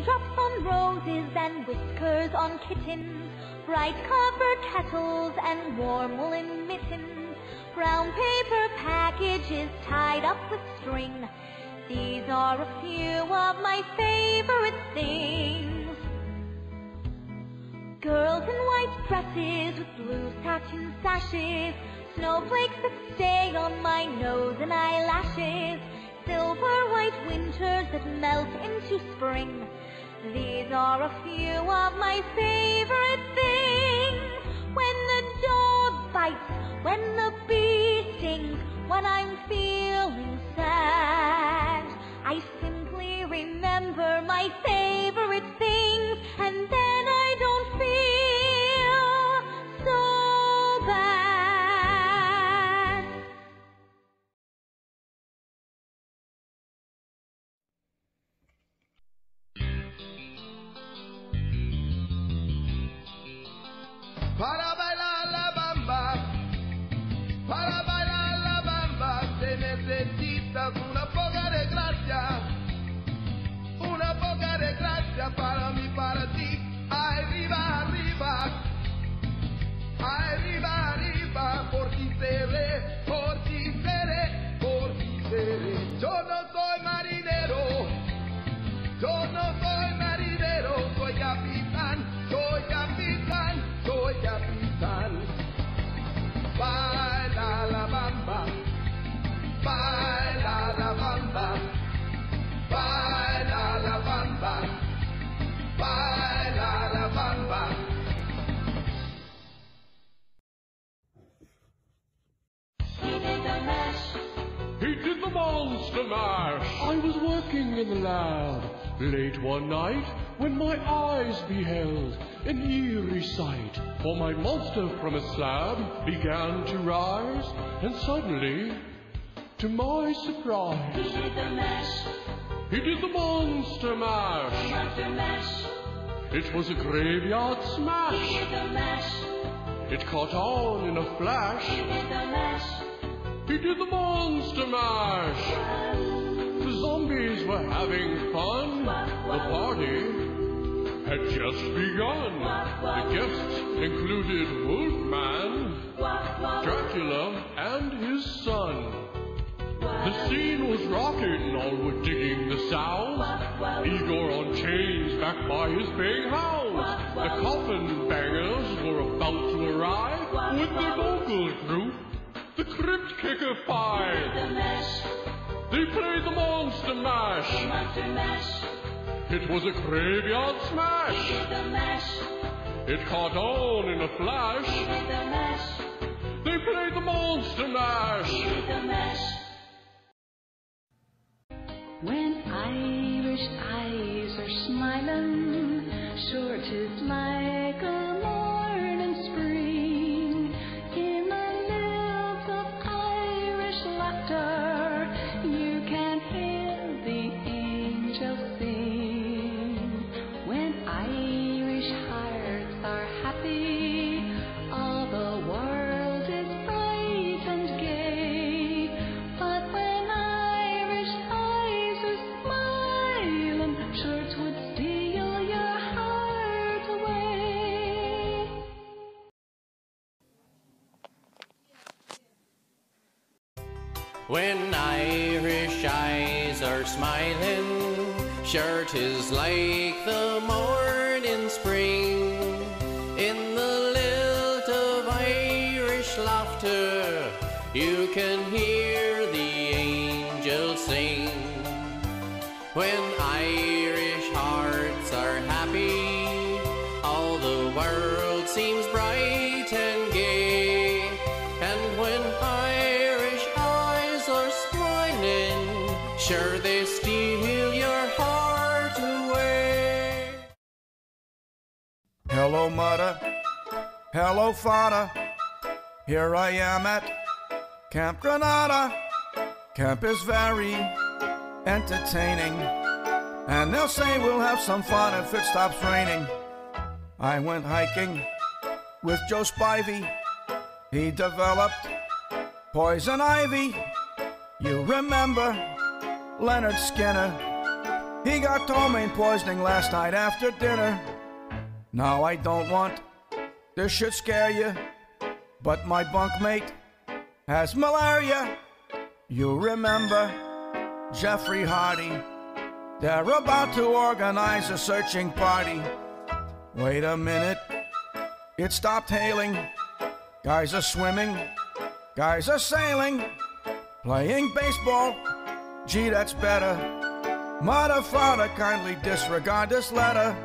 Raindrops on roses and whiskers on kittens, bright copper kettles and warm woolen mittens, brown paper packages tied up with string. These are a few of my favorite things. Girls in white dresses with blue satin sashes, snowflakes that stay on my nose and eyelashes, silver white winters that melt into spring. These are a few of my favorite things. When the dog bites, when the bee stings, when I'm feeling Para the monster mash. I was working in the lab late one night when my eyes beheld an eerie sight. For my monster from a slab began to rise, and suddenly, to my surprise, He did the mash, he did the monster mash. monster mash. It was a graveyard smash. He smash. did the mash, It caught on in a flash. he flash. did the mash. He did the monster mash. The zombies were having fun. The party had just begun. The guests included Wolfman, Dracula, and his son. The scene was rocking, all were digging the sounds. Igor on chains, back by his big house. The coffin bangers the Crypt Kicker Five. The mash, They played the Monster Mash. monster mash. It was a graveyard He smash. did the mash, It caught on in a he flash. did the mash, They played the Monster he Mash. did the mash. When Irish eyes are smiling, sure 'tis like When Irish eyes are smiling, sure 'tis like the morning spring. In the lilt of Irish laughter, you can hear the angels sing. When Irish hearts are happy, all the world seems bright sure they steal your heart away. Hello, mother. Hello, father. Here I am at Camp Granada. Camp is very entertaining. And they'll say we'll have some fun if it stops raining. I went hiking with Joe Spivey. He developed poison ivy. You remember Leonard Skinner? He got ptomaine poisoning last night after dinner. Now I don't want this should scare you, but my bunkmate has malaria. You remember Jeffrey Hardy? They're about to organize a searching party. Wait a minute, it stopped hailing. Guys are swimming, guys are sailing, playing baseball. Gee, that's better. Mother, father, kindly disregard this letter.